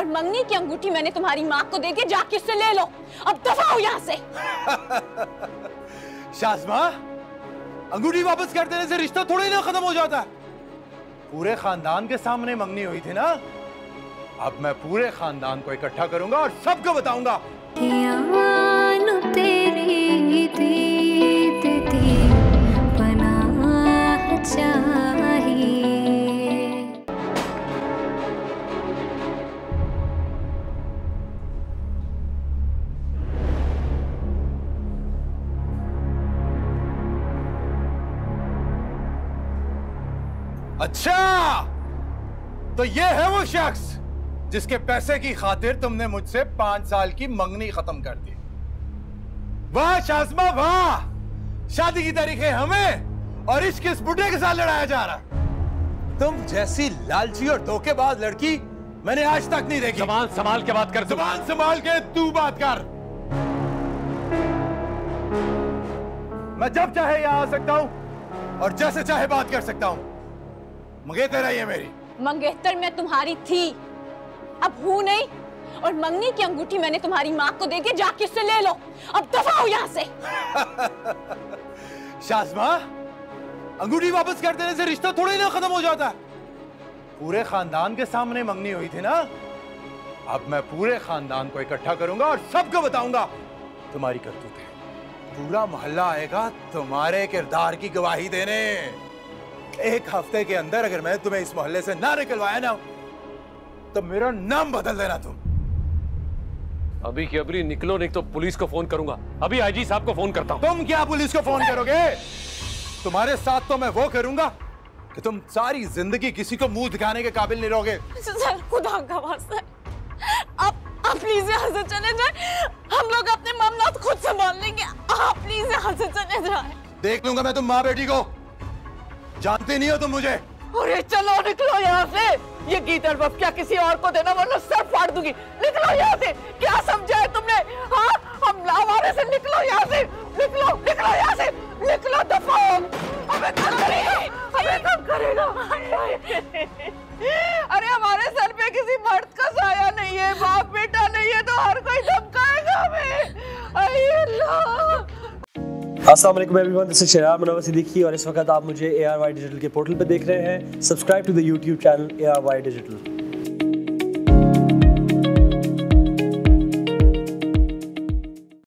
और मंगनी की अंगूठी मैंने तुम्हारी माँ को दे दी जाके उससे ले लो। अब दफ़ा हो यहाँ से। शाजमा अंगूठी वापस कर देने से रिश्ता थोड़ा ही ना खत्म हो जाता। पूरे खानदान के सामने मंगनी हुई थी ना? अब मैं पूरे खानदान को इकट्ठा करूँगा और सबको बताऊँगा। अच्छा! तो ये है वो शख्स जिसके पैसे की खातिर तुमने मुझसे पाँच साल की मंगनी खत्म कर दी। वाह शाजमा वाह! शादी की तारीखें हमें और इश्क इस बुढ़े के साथ लड़ाया जा रहा। तुम जैसी लालची और धोखेबाज लड़की मैंने आज तक नहीं देखी। जबान संभाल के बात कर। जबान संभाल के तू बात कर। मैं जब चाहे यहाँ आ सकता हूँ और जैसे चाहे बात कर सकता हूँ। मंगेतर आई है मेरी। मंगेतर मैं तुम्हारी थी। अब हूँ नहीं और मंगनी की अंगूठी मैंने तुम्हारी माँ को दे दी जाके उससे ले लो। अब दफ़ा हो यहाँ से। शाजमा अंगूठी वापस कर देने से रिश्ता थोड़ा ही ना खत्म हो जाता। पूरे खानदान के सामने मंगनी हुई थी ना? अब मैं पूरे खानदान को इकट्ठा करूँगा और सबको बताऊँगा तुम्हारी करतूत है। पूरा मोहल्ला आएगा तुम्हारे किरदार की गवाही देने। एक हफ़्ते के अंदर अगर मैं तुम्हें इस मोहल्ले से ना निकलवाया ना तो मेरा नाम बदल देना तुम। अभी की अभी निकलो नहीं तो पुलिस को फ़ोन करूँगा। अभी आईजी साहब को फ़ोन करता हूँ। तुम क्या पुलिस को फ़ोन करोगे? तुम्हारे साथ तो मैं वो करूँगा कि तुम सारी ज़िंदगी किसी को मुँह दिखाने के काबिल नहीं रहोगे। सर खुदा का वास्ता आप आप प्लीज़ यहाँ से चले जाए। हम लोग अपने मामला खुद संभाल लेंगे। आप प्लीज़ यहाँ से चले जाए। देख लूँगा मैं तुम माँ बेटी को। जानते नहीं हो तुम मुझे? अरे चलो, निकलो यहाँ से। ये गीदड़ बफ क्या किसी और को देना, वरना सर फाड़ दूँगी। निकलो यहाँ से। क्या समझा है तुमने? हाँ हम हमारे से निकलो यहाँ से। निकलो निकलो यहाँ से। निकलो दफ़ा हो। हमें कब करेगा? हमें कब करेगा? अरे हमारे सर पे किसी मर्द का साया नहीं है, बाप बेटा नहीं है तो हर कोई धमकाएगा हमें। अल्लाह। अस्सलाम वालेकुम एवरीवन, दिस इज़ सिद्दीकी और इस वक्त आप मुझे ए आर वाई डिजिटल के पोर्टल पर देख रहे हैं। Subscribe to the YouTube channel A R Y digital